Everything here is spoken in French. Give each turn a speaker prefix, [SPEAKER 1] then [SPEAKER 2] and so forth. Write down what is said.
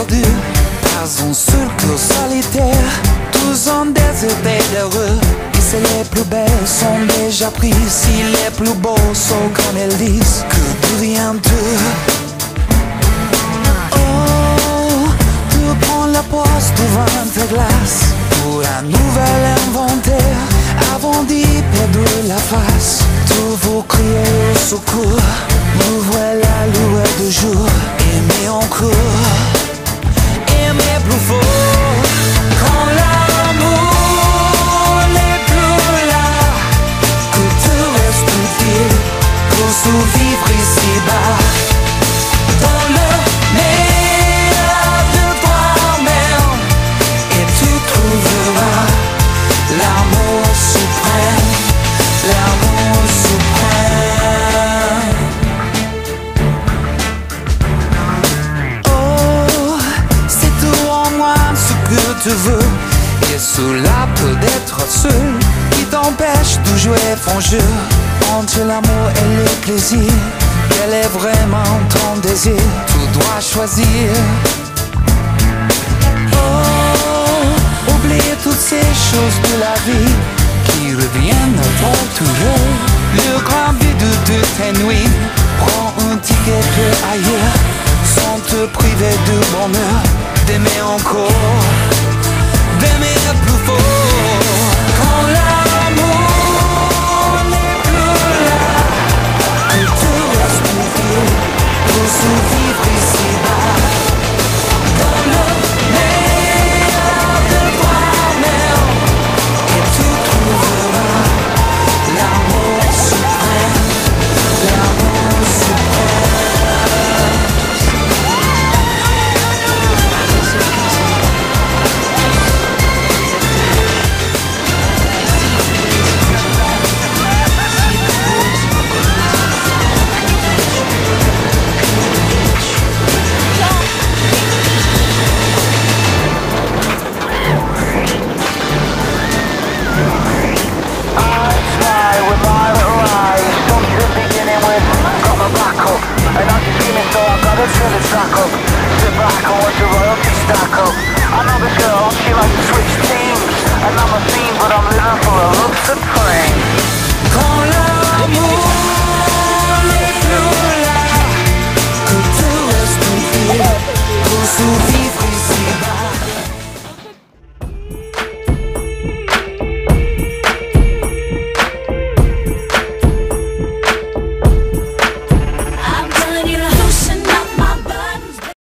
[SPEAKER 1] perdu. Pas un seul cœur solitaire. Tous en désert d'heureux Et c'est les plus belles sont déjà prises. Si les plus beaux sont comme elles Que tout vient d'eux. Oh, tu prends la poste devant ta glace Pour un nouvel inventaire Avant d'y perdre la face. Tous vous criez au secours. Nous voilà loués de jour. Aimez encore Aimez ce tu veux. Et cela peut être seul Qui t'empêche de jouer ton jeu. Entre l'amour et le plaisir Quel est vraiment ton désir. Tu dois choisir. Oh, oublier toutes ces choses de la vie Qui reviennent toujours. Le grand vide de tes nuits Prends un ticket pour ailleurs Sans te priver de bonheur D'aimer encore souffle